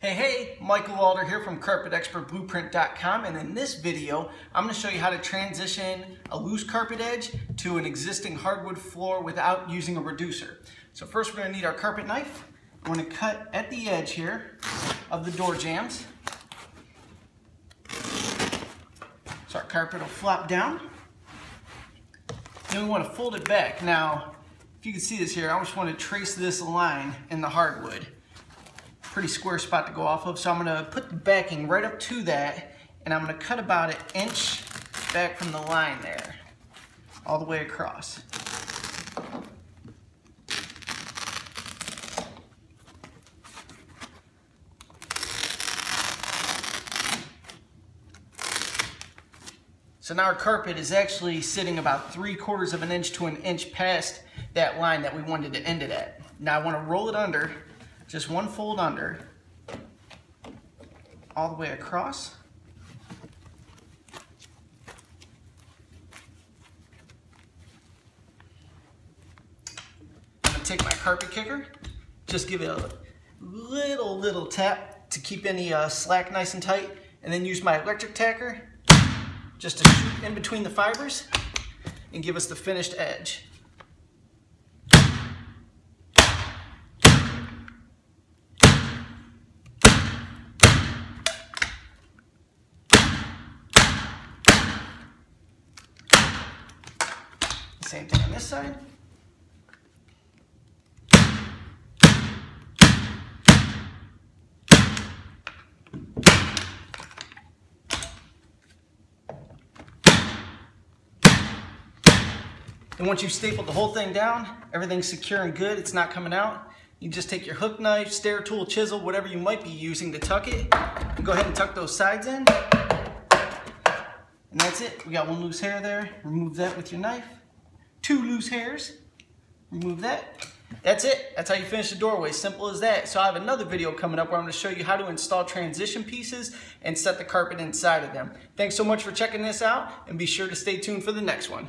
Hey, hey, Michael Walder here from CarpetExpertBlueprint.com and in this video, I'm going to show you how to transition a loose carpet edge to an existing hardwood floor without using a reducer. So first we're going to need our carpet knife. We're going to cut at the edge here of the door jambs. So our carpet will flop down. Then we want to fold it back. Now, if you can see this here, I just want to trace this line in the hardwood pretty square spot to go off of. So I'm gonna put the backing right up to that and I'm gonna cut about an inch back from the line there, all the way across. So now our carpet is actually sitting about three quarters of an inch to an inch past that line that we wanted to end it at. Now I wanna roll it under just one fold under, all the way across. I'm gonna take my carpet kicker, just give it a little, little tap to keep any uh, slack nice and tight, and then use my electric tacker just to shoot in between the fibers and give us the finished edge. Same thing on this side. And once you've stapled the whole thing down, everything's secure and good, it's not coming out, you just take your hook knife, stair tool, chisel, whatever you might be using to tuck it, and go ahead and tuck those sides in. And that's it. We got one loose hair there. Remove that with your knife two loose hairs. Remove that. That's it. That's how you finish the doorway. Simple as that. So I have another video coming up where I'm going to show you how to install transition pieces and set the carpet inside of them. Thanks so much for checking this out and be sure to stay tuned for the next one.